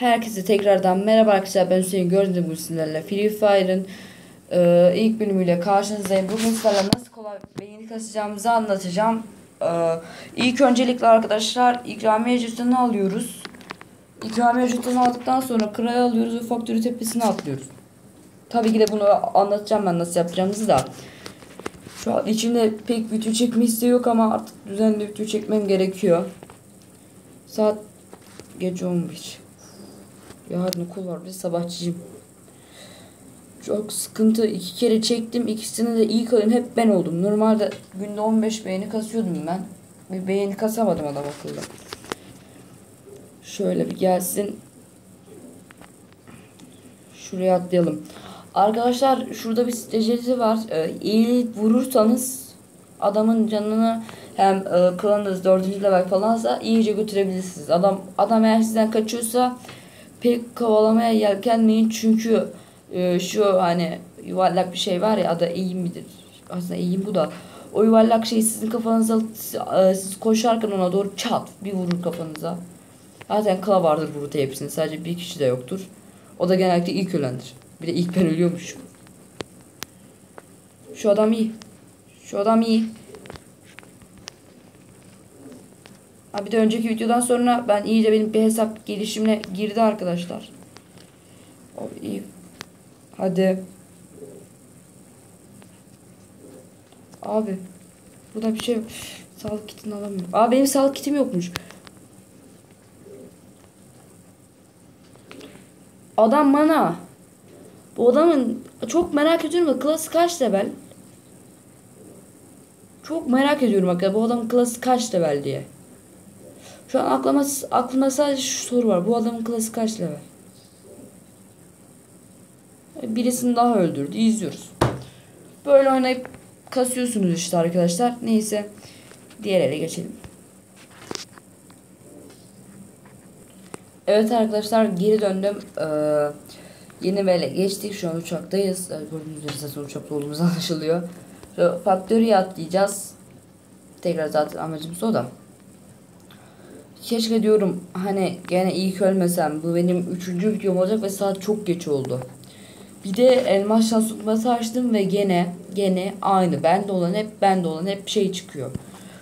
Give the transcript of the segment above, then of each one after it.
Herkese tekrardan merhaba arkadaşlar ben Hüseyin gördüğünüz gibi sizlerle Free Fire'ın e, ilk bölümüyle karşınızdayım. Bugün sizlerle nasıl kolay beğeni kasacağımızı anlatacağım. E, ilk öncelikle arkadaşlar ikramiye cüzdanını alıyoruz. İkramiye cüzdanını aldıktan sonra kıraya alıyoruz ve faktörü tepesine atlıyoruz. Tabii ki de bunu anlatacağım ben nasıl yapacağımızı da. Şu an içimde pek video çekme isteği yok ama artık düzenli video çekmem gerekiyor. Saat gece 11. Yarın okul var bir sabahçıyım. Çok sıkıntı. iki kere çektim. İkisini de ilk ayın hep ben oldum. Normalde günde 15 beğeni kasıyordum ben. Bir beğeni kasamadım adam akıllı. Şöyle bir gelsin. Şuraya atlayalım. Arkadaşlar şurada bir stratejisi var. Ee, iyi vurursanız adamın canını hem e, klanınız 4. level falansa iyice götürebilirsiniz. Adam adam eğer sizden kaçıyorsa pek kovalamaya yelkenmeyin çünkü e, şu hani yuvarlak bir şey var ya adı eğim midir? Aslında eğim bu da. O yuvarlak şey sizin kafanıza e, siz koşarken ona doğru çat bir vurur kafanıza. Zaten kla vardır burada hepsinin. Sadece bir kişi de yoktur. O da genellikle ilk ölendir. Bir de ilk ben ölüyormuşum. Şu adam iyi. Şu adam iyi. Ha bir de önceki videodan sonra ben iyice benim bir hesap gelişimine girdi arkadaşlar. O iyi. Hadi. Abi. Burada bir şey yok. Sağlık kitini alamıyorum. Aa benim sağlık kitim yokmuş. Adam bana. Bu adamın çok merak ediyorum klası kaç level? Çok merak ediyorum bak bu adamın klası kaç level diye. Şu an aklıma, aklımda sadece şu soru var. Bu adamın klası kaç level? Birisini daha öldürdü. İzliyoruz. Böyle oynayıp kasıyorsunuz işte arkadaşlar. Neyse. Diğer ele geçelim. Evet arkadaşlar geri döndüm. Ee, yeni böyle geçtik. Şu an uçaktayız. Gördüğünüz üzere zaten uçakta olduğumuz anlaşılıyor. Şu faktörüye atlayacağız. Tekrar zaten amacımız o da. Keşke diyorum hani gene ilk ölmesem. Bu benim üçüncü videom olacak ve saat çok geç oldu. Bir de elmas şans tutması açtım ve gene gene aynı. Bende olan hep bende olan hep şey çıkıyor.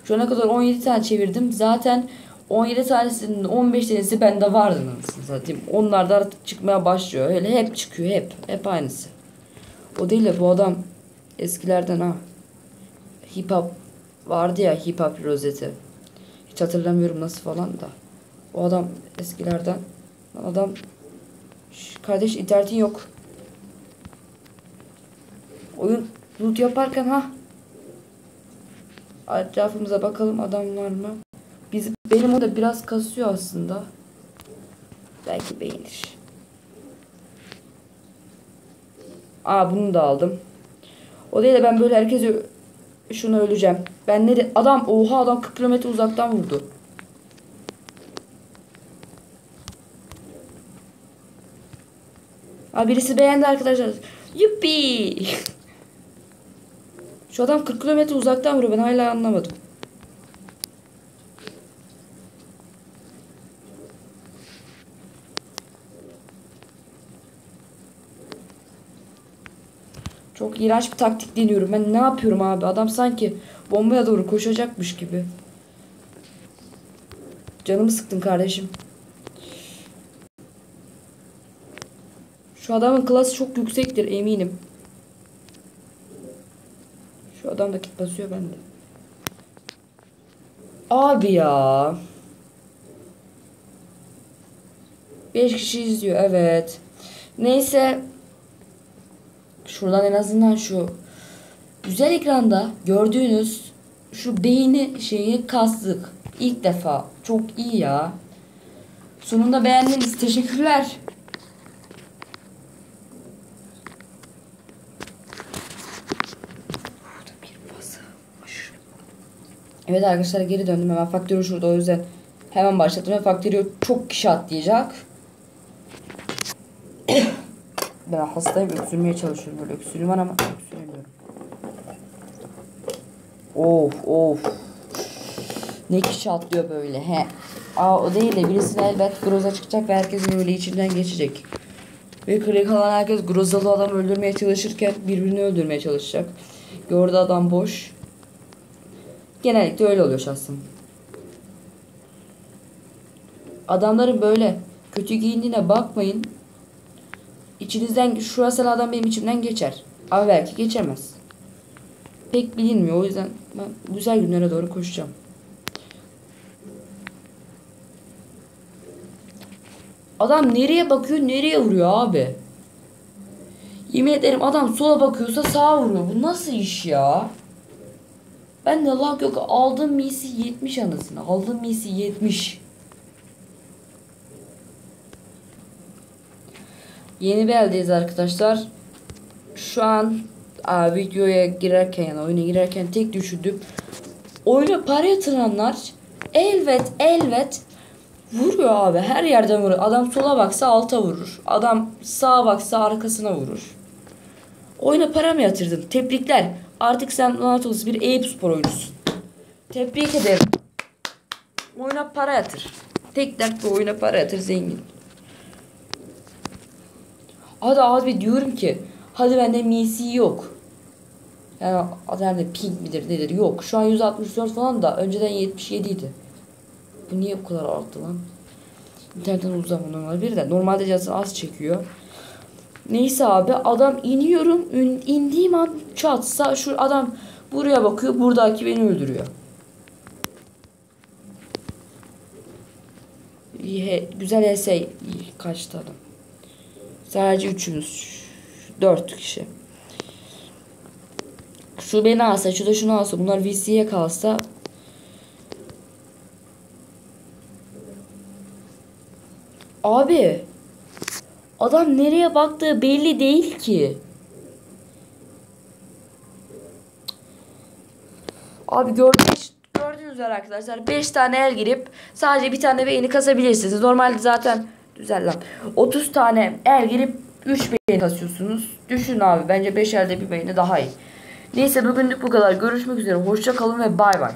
Şu ana kadar 17 tane çevirdim. Zaten 17 tanesinin 15 tanesi bende vardı nasıl satayım. Onlar da artık çıkmaya başlıyor. Öyle hep çıkıyor hep. Hep aynısı. O değil de bu adam eskilerden ha. Hip hop vardı ya hip hop rozeti. Hiç hatırlamıyorum nasıl falan da. O adam eskilerden. Adam kardeş internetin yok. Oyun loot yaparken ha. Etrafımıza bakalım adam var mı? Biz, benim o da biraz kasıyor aslında. Belki beğenir. Aa bunu da aldım. O değil de ben böyle herkese şunu öleceğim. Ben ne adam oha adam 40 kilometre uzaktan vurdu. Aa birisi beğendi arkadaşlar. Yuppi. Şu adam 40 kilometre uzaktan vuruyor. Ben hala anlamadım. Çok iğrenç bir taktik deniyorum. Ben ne yapıyorum abi? Adam sanki bombaya doğru koşacakmış gibi. Canımı sıktın kardeşim. Şu adamın klası çok yüksektir eminim. Şu adam da kit basıyor bende. Abi ya. 5 kişi izliyor evet. Neyse. Şuradan en azından şu güzel ekranda gördüğünüz şu beyni şeyi kastık. İlk defa. Çok iyi ya. Sonunda beğendiniz. Teşekkürler. Evet arkadaşlar geri döndüm hemen faktörü şurada o yüzden hemen başlattım ve faktörü çok kişi atlayacak. Ben hastayım öksürmeye çalışıyorum böyle öksürüğüm ama öksüremiyorum. Of of. Ne kişi atlıyor böyle he. Aa o değil de birisine elbet groza çıkacak ve herkesin öyle içinden geçecek. Ve geri kalan herkes grozalı adam öldürmeye çalışırken birbirini öldürmeye çalışacak. Gördü adam boş. Genellikle öyle oluyor şahsen. Adamların böyle kötü giyindiğine bakmayın. İçinizden şu mesela adam benim içimden geçer. Ama belki geçemez. Pek bilinmiyor o yüzden ben güzel günlere doğru koşacağım. Adam nereye bakıyor nereye vuruyor abi? Yemin ederim adam sola bakıyorsa sağa vuruyor. Bu nasıl iş ya? Ben de lag yok aldığım misi 70 anasını. Aldığım misi 70. Yeni bir eldeyiz arkadaşlar. Şu an aa, videoya girerken yani oyuna girerken tek düşündüm. Oyuna para yatıranlar elbet elbet vuruyor abi. Her yerden vuruyor. Adam sola baksa alta vurur. Adam sağa baksa arkasına vurur. Oyuna para mı yatırdın? Tebrikler. Artık sen lanet olası bir Eyüp Spor oyuncusun. Tebrik ederim. Oyuna para yatır. Tek bu oyuna para yatır zengin. Hadi abi diyorum ki hadi bende MC'si yok. Yani adamda ping midir nedir yok. Şu an 164 falan da önceden 77 idi. Bu niye bu kadar arttı lan? İnternetten uzak olabilir de. Normalde cihazı az çekiyor. Neyse abi adam iniyorum. in- indiğim an çatsa şu adam buraya bakıyor. Buradaki beni öldürüyor. Güzel iyi, kaçtı adam. Sadece üçümüz. Dört kişi. Şu beni alsa, şu da şunu alsa, bunlar VC'ye kalsa Abi adam nereye baktığı belli değil ki. Abi gördüğünüz, gördüğünüz üzere arkadaşlar 5 tane el girip sadece bir tane beyni kasabilirsiniz. Normalde zaten güzel lan. 30 tane el girip 3 beyin kasıyorsunuz. Düşün abi bence 5 elde bir beyni daha iyi. Neyse bugünlük bu kadar. Görüşmek üzere. Hoşça kalın ve bay bay.